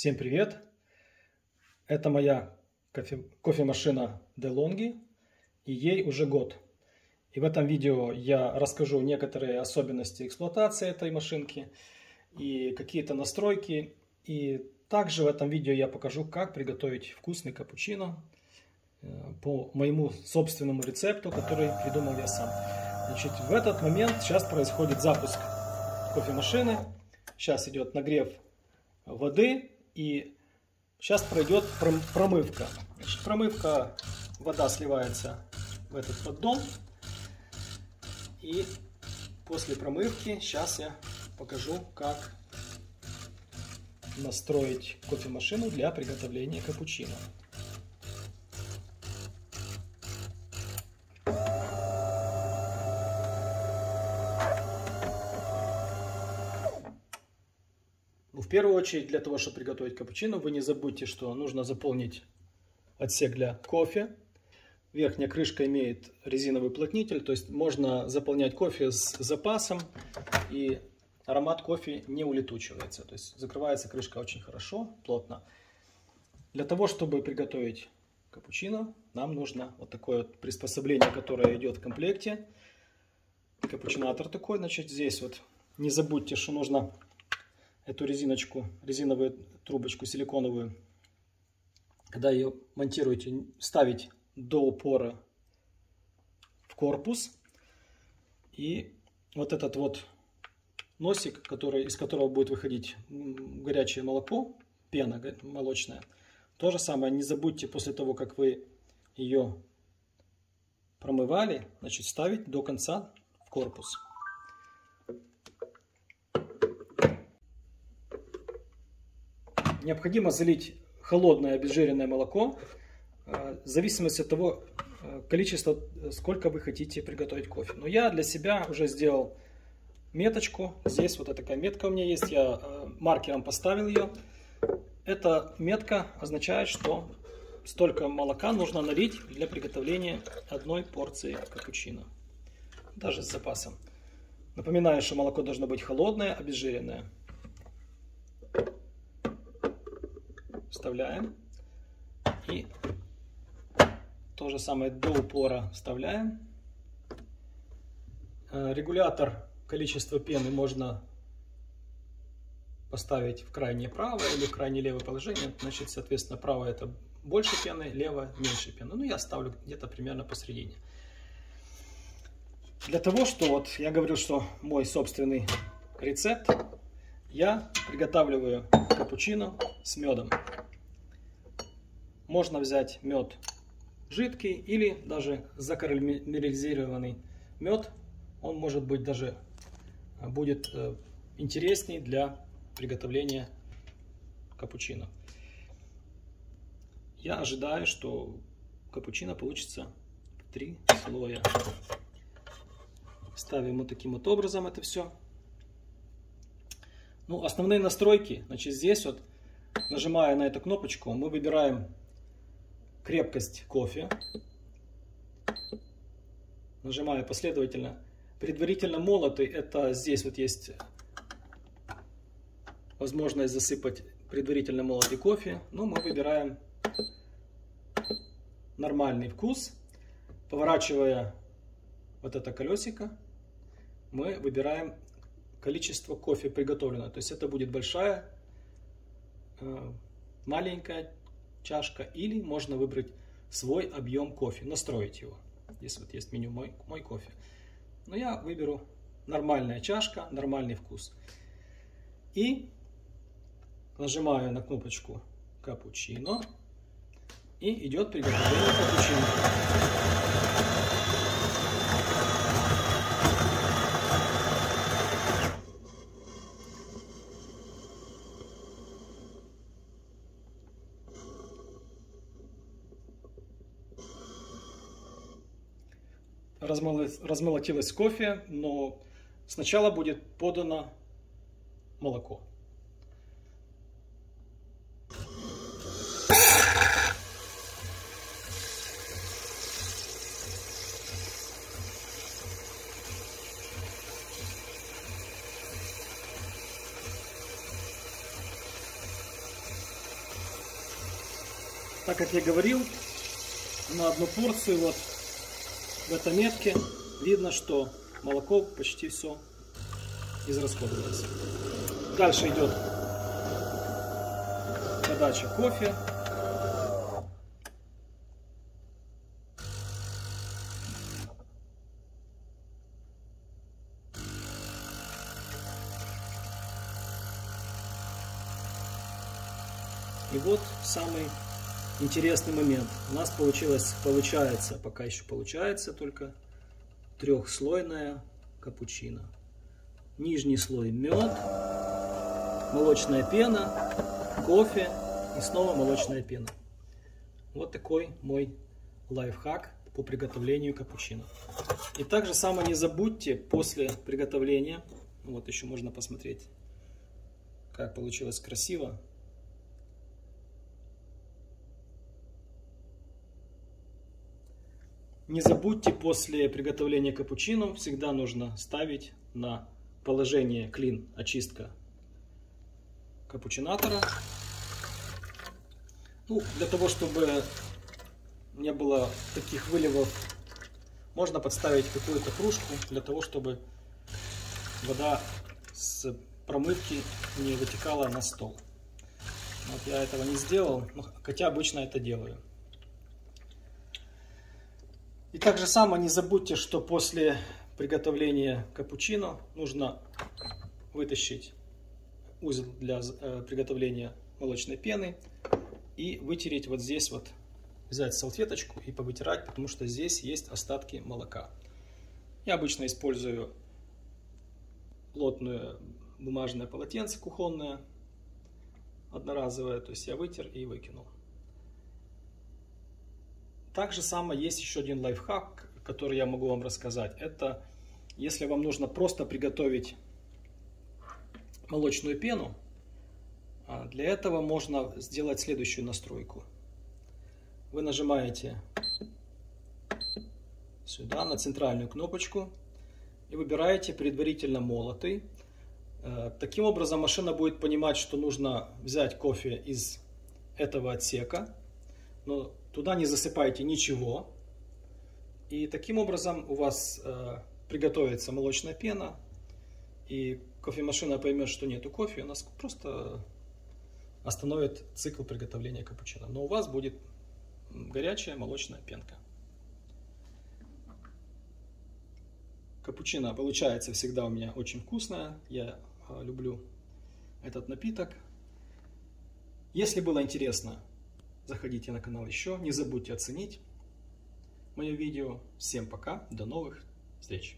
Всем привет! Это моя кофе, кофемашина DeLonghi, и ей уже год. И в этом видео я расскажу некоторые особенности эксплуатации этой машинки и какие-то настройки. И также в этом видео я покажу, как приготовить вкусный капучино э, по моему собственному рецепту, который придумал я сам. Значит, в этот момент сейчас происходит запуск кофемашины. Сейчас идет нагрев воды и сейчас пройдет промывка. Значит, промывка, вода сливается в этот поддон. И после промывки сейчас я покажу, как настроить кофемашину для приготовления капучино. Первую очередь, для того, чтобы приготовить капучино, вы не забудьте, что нужно заполнить отсек для кофе. Верхняя крышка имеет резиновый уплотнитель, то есть можно заполнять кофе с запасом, и аромат кофе не улетучивается. То есть закрывается крышка очень хорошо, плотно. Для того, чтобы приготовить капучино, нам нужно вот такое вот приспособление, которое идет в комплекте. Капучинатор такой, значит, здесь вот не забудьте, что нужно эту резиночку, резиновую трубочку силиконовую, когда ее монтируете, ставить до упора в корпус. И вот этот вот носик, который, из которого будет выходить горячее молоко, пена молочная, то же самое, не забудьте после того, как вы ее промывали, значит, ставить до конца в корпус. Необходимо залить холодное обезжиренное молоко э, в зависимости от того э, количества, сколько вы хотите приготовить кофе. Но я для себя уже сделал меточку. Здесь вот такая метка у меня есть. Я э, маркером поставил ее. Эта метка означает, что столько молока нужно налить для приготовления одной порции капучино. Даже с запасом. Напоминаю, что молоко должно быть холодное, обезжиренное. Вставляем. И то же самое до упора вставляем. Э, регулятор количества пены можно поставить в крайнее правое или в крайнее левое положение. Значит, соответственно, правое это больше пены, левое меньше пены. Ну, я ставлю где-то примерно посередине. Для того, что вот я говорил, что мой собственный рецепт, я приготавливаю капучино с медом. Можно взять мед жидкий или даже закарамелизированный мед. Он может быть даже э, будет э, интересней для приготовления капучино. Я ожидаю, что капучино получится три слоя. Ставим вот таким вот образом это все. Ну, основные настройки, значит, здесь вот, нажимая на эту кнопочку, мы выбираем крепкость кофе. Нажимаю последовательно. Предварительно молотый, это здесь вот есть возможность засыпать предварительно молотый кофе. Но мы выбираем нормальный вкус. Поворачивая вот это колесико, мы выбираем количество кофе приготовленного. То есть это будет большая, э, маленькая, чашка, или можно выбрать свой объем кофе, настроить его. Здесь вот есть меню «Мой, мой кофе». Но я выберу нормальная чашка, нормальный вкус. И нажимаю на кнопочку «Капучино», и идет приготовление капучино. Размолотилось кофе, но сначала будет подано молоко. Так как я говорил, на одну порцию вот в этой метке видно, что молоко почти все израсходовалось. Дальше идет подача кофе. И вот самый интересный момент. У нас получилось, получается, пока еще получается только трехслойная капучино. Нижний слой мед, молочная пена, кофе и снова молочная пена. Вот такой мой лайфхак по приготовлению капучино. И также само не забудьте после приготовления, вот еще можно посмотреть, как получилось красиво, Не забудьте после приготовления капучино всегда нужно ставить на положение клин очистка капучинатора. Ну, для того, чтобы не было таких выливов, можно подставить какую-то кружку для того, чтобы вода с промывки не вытекала на стол. Вот я этого не сделал, хотя обычно это делаю. И также само не забудьте, что после приготовления капучино нужно вытащить узел для э, приготовления молочной пены и вытереть вот здесь вот, взять салфеточку и повытирать, потому что здесь есть остатки молока. Я обычно использую плотное бумажное полотенце кухонное, одноразовое, то есть я вытер и выкинул. Также самое есть еще один лайфхак, который я могу вам рассказать. Это если вам нужно просто приготовить молочную пену, а, для этого можно сделать следующую настройку. Вы нажимаете сюда на центральную кнопочку и выбираете предварительно молотый. Э, таким образом машина будет понимать, что нужно взять кофе из этого отсека, но Туда не засыпайте ничего. И таким образом у вас э, приготовится молочная пена. И кофемашина поймет, что нету кофе, у нас просто остановит цикл приготовления капучино. Но у вас будет горячая молочная пенка. Капучино получается всегда у меня очень вкусная. Я э, люблю этот напиток. Если было интересно, Заходите на канал еще, не забудьте оценить мое видео. Всем пока, до новых встреч!